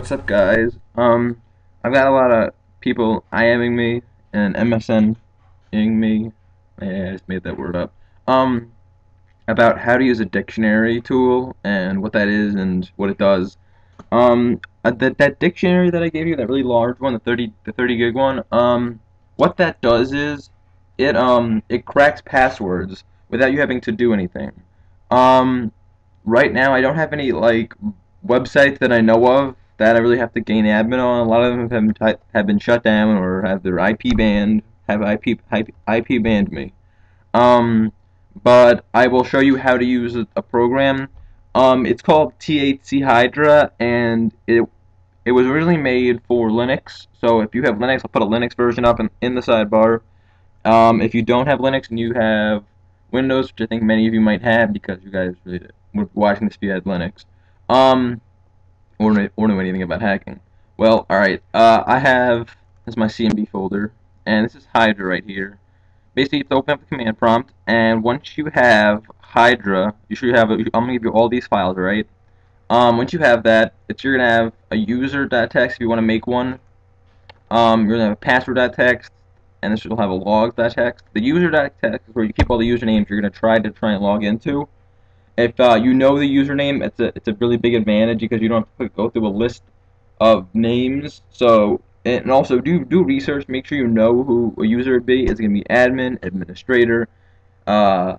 What's up, guys? Um, I've got a lot of people IMing me and MSN-ing me. Yeah, I just made that word up. Um, about how to use a dictionary tool and what that is and what it does. Um, uh, that that dictionary that I gave you, that really large one, the 30 the 30 gig one. Um, what that does is it um it cracks passwords without you having to do anything. Um, right now I don't have any like websites that I know of that I really have to gain admin on. A lot of them have been, have been shut down or have their IP banned, have IP, IP, IP banned me. Um, but I will show you how to use a, a program. Um, it's called THC Hydra, and it it was originally made for Linux. So if you have Linux, I'll put a Linux version up in, in the sidebar. Um, if you don't have Linux and you have Windows, which I think many of you might have because you guys really were watching this had Linux, um, or, or know anything about hacking. Well, alright, uh, I have, this is my CMD folder, and this is Hydra right here. Basically, you have to open up the command prompt, and once you have Hydra, you should have, a, I'm going to give you all these files, right? Um, once you have that, it's, you're going to have a user.txt if you want to make one. Um, you're going to have a password.txt, and this will have a log.txt. The user.txt is where you keep all the usernames you're going to try to try and log into. If uh, you know the username, it's a it's a really big advantage because you don't have to go through a list of names. So and also do do research. Make sure you know who a user would be. It's gonna be admin, administrator, uh,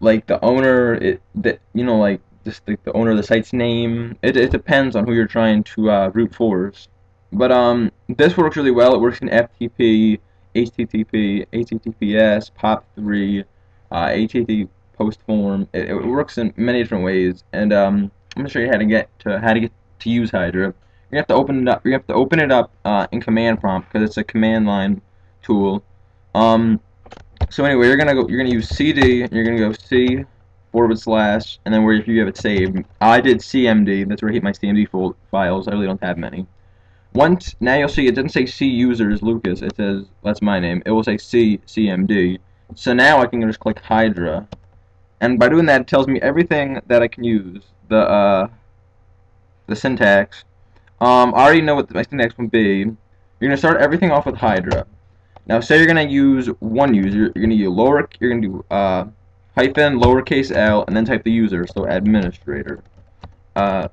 like the owner. It that you know like just the, the owner of the site's name. It it depends on who you're trying to uh, root for. But um, this works really well. It works in FTP, HTTP, HTTPS, POP3, uh, HTTP post form. It, it, works in many different ways, and um, I'm gonna show you how to get to how to get to use Hydra. You have to open it up. You have to open it up uh, in command prompt because it's a command line tool. Um, so anyway, you're gonna go. You're gonna use CD. And you're gonna go C forward slash, and then where if you have it saved. I did CMD. That's where I keep my CMD files. I really don't have many. Once now you'll see it doesn't say C users Lucas. It says that's my name. It will say C CMD. So now I can just click Hydra, and by doing that it tells me everything that I can use the uh, the syntax. Um, I already know what the, my syntax would be. You're gonna start everything off with Hydra. Now say you're gonna use one user. You're gonna use lower you're gonna do uh, hyphen lowercase l and then type the user so administrator. Uh,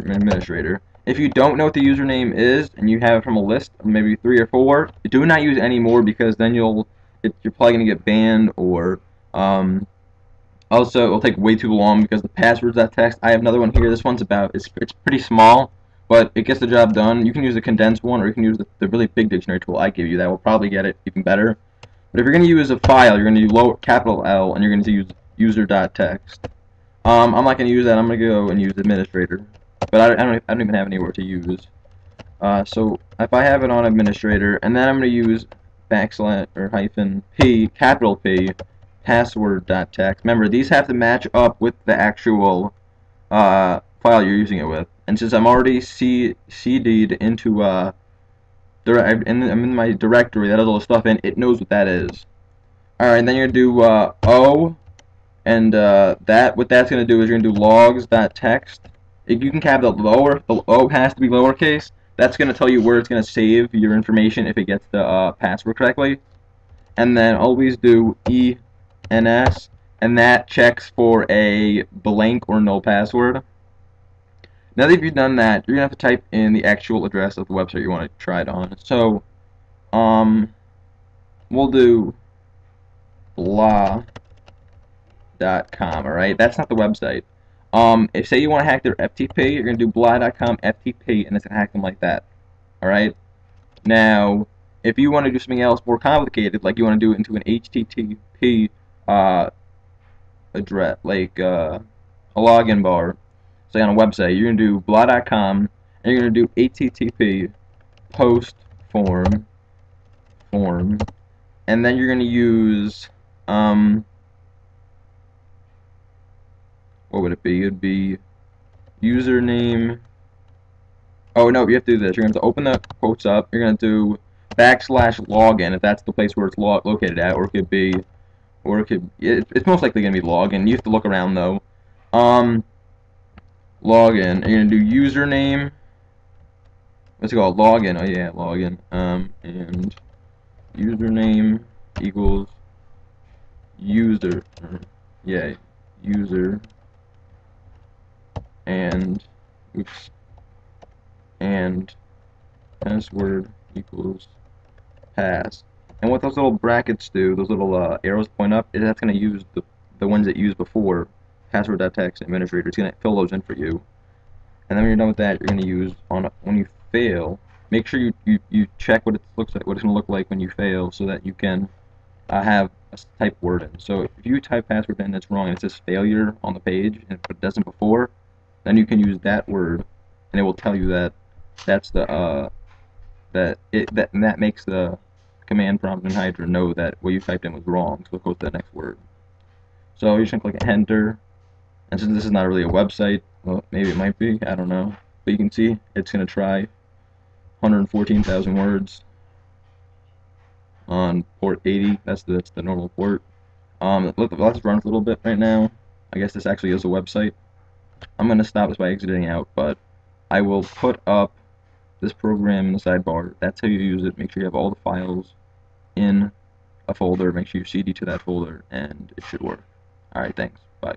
administrator. If you don't know what the username is and you have it from a list of maybe three or four do not use any more because then you'll it, you're probably gonna get banned or um, also, it will take way too long because the password's that text. I have another one here. This one's about, it's, it's pretty small, but it gets the job done. You can use the condensed one, or you can use the, the really big dictionary tool I give you. That will probably get it even better. But if you're going to use a file, you're going to use lower, capital L, and you're going to use user.txt. Um, I'm not going to use that. I'm going to go and use administrator. But I, I, don't, I don't even have anywhere to use. Uh, so if I have it on administrator, and then I'm going to use backslash or hyphen p, capital P, password.txt. Remember, these have to match up with the actual uh, file you're using it with. And since I'm already C CD'd into uh, I'm in my directory that has all the stuff in, it knows what that is. Alright, then you're gonna do uh, O, and uh, that what that's gonna do is you're gonna do logs.txt. If you can have the lower, the O has to be lowercase. That's gonna tell you where it's gonna save your information if it gets the uh, password correctly. And then always do E NS, and that checks for a blank or null password. Now that you've done that, you're going to have to type in the actual address of the website you want to try it on. So, um, we'll do blah.com, alright? That's not the website. Um, if say you want to hack their FTP, you're going to do blah.com FTP, and it's going to hack them like that. Alright? Now, if you want to do something else more complicated, like you want to do it into an HTTP uh, address, like uh, a login bar, say on a website, you're gonna do blah.com, and you're gonna do HTTP post form form, and then you're gonna use um, what would it be? It'd be username. Oh no, you have to do this. You're going to, to open the quotes up. You're going to do backslash login if that's the place where it's lo located at, or it could be or it could, it, it's most likely going to be login. You have to look around, though. Um, login. You're gonna do username. What's it called? Login. Oh yeah, login. Um, and username equals user. Yeah, user. And oops. And password equals pass. And what those little brackets do, those little uh, arrows point up, is that's going to use the, the ones that you used before, password.txt administrator. It's going to fill those in for you. And then when you're done with that, you're going to use, on when you fail, make sure you, you, you check what it looks like, what it's going to look like when you fail so that you can uh, have a type word in. So if you type password in that's wrong and it says failure on the page, but it doesn't before, then you can use that word and it will tell you that that's the, uh, that it, that, and that makes the command prompt in Hydra know that what you typed in was wrong, so it goes to the next word. So you're just going to click enter, and since this is not really a website, well, maybe it might be, I don't know, but you can see it's going to try 114,000 words on port 80, that's the, that's the normal port. Um, let, let's run a little bit right now. I guess this actually is a website. I'm going to stop this by exiting out, but I will put up this program in the sidebar. That's how you use it. Make sure you have all the files in a folder. Make sure you CD to that folder, and it should work. Alright, thanks. Bye.